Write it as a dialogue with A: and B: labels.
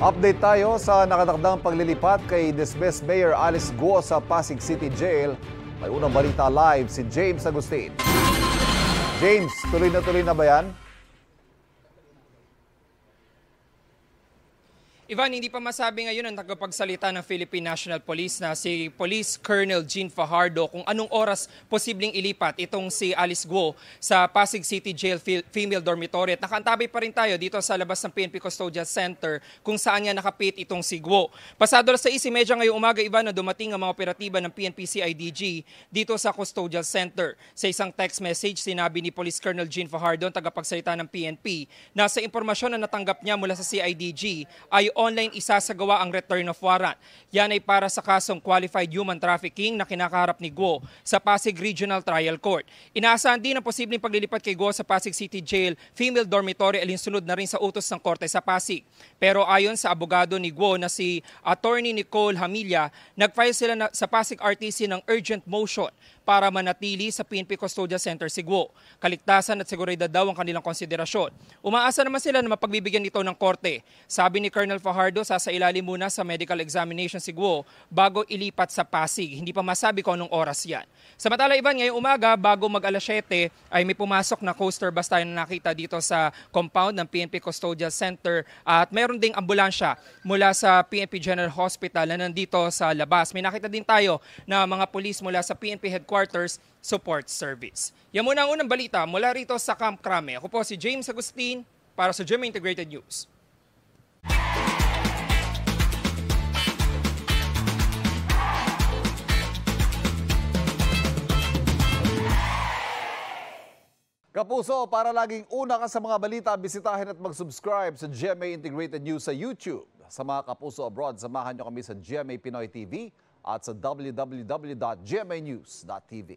A: Update tayo sa nakatakdang paglilipat kay Dismissed Mayor Alice Guo sa Pasig City Jail. May unang balita live si James Agustin. James, tuloy na tuloy na ba yan?
B: Ivan, hindi pa masabi ngayon ang tagapagsalita ng Philippine National Police na si Police Colonel Jean Fajardo kung anong oras posibleng ilipat itong si Alice Guo sa Pasig City Jail Female Dormitory. At nakaantabay pa rin tayo dito sa labas ng PNP Custodial Center kung saan nga nakapit itong si Guo. Pasado sa 6.30 ngayong umaga, Ivan, na dumating ang mga operatiba ng PNP CIDG dito sa Custodial Center. Sa isang text message, sinabi ni Police Colonel Jean Fajardo, tagapagsalita ng PNP, na sa impormasyon na natanggap niya mula sa CIDG ay online isasagawa ang return of warrant. Yan ay para sa kasong qualified human trafficking na kinakaharap ni Guo sa Pasig Regional Trial Court. Inaasahan din ang posibleng paglilipat kay Guo sa Pasig City Jail female dormitory alinsunod na rin sa utos ng korte sa Pasig. Pero ayon sa abogado ni Guo na si Attorney Nicole Hamilla, nag-file sila na, sa Pasig RTC ng urgent motion para manatili sa PNP Custodial Center Sigwo. Kaligtasan at seguridad daw ang kanilang konsiderasyon. Umaasa naman sila na mapagbibigyan ito ng korte. Sabi ni Colonel Fajardo, sasailalim muna sa medical examination Sigwo bago ilipat sa Pasig. Hindi pa masabi kung anong oras yan. Samantala Ivan, ngayong umaga bago mag alas 7 ay may pumasok na coaster bus tayo na nakita dito sa compound ng PNP Custodial Center at mayroon ding ambulansya mula sa PNP General Hospital na nandito sa labas. May nakita din tayo na mga pulis mula sa PNP Headquarters Support Service. Yan muna ang unang balita mula rito sa Camp Crame. Ako po si James Agustin para sa GMA Integrated News.
A: Kapuso, para laging una ka sa mga balita, bisitahin at mag-subscribe sa GMA Integrated News sa YouTube. Sa mga kapuso abroad, samahan nyo kami sa GMA Pinoy TV at sa www.gmanews.tv.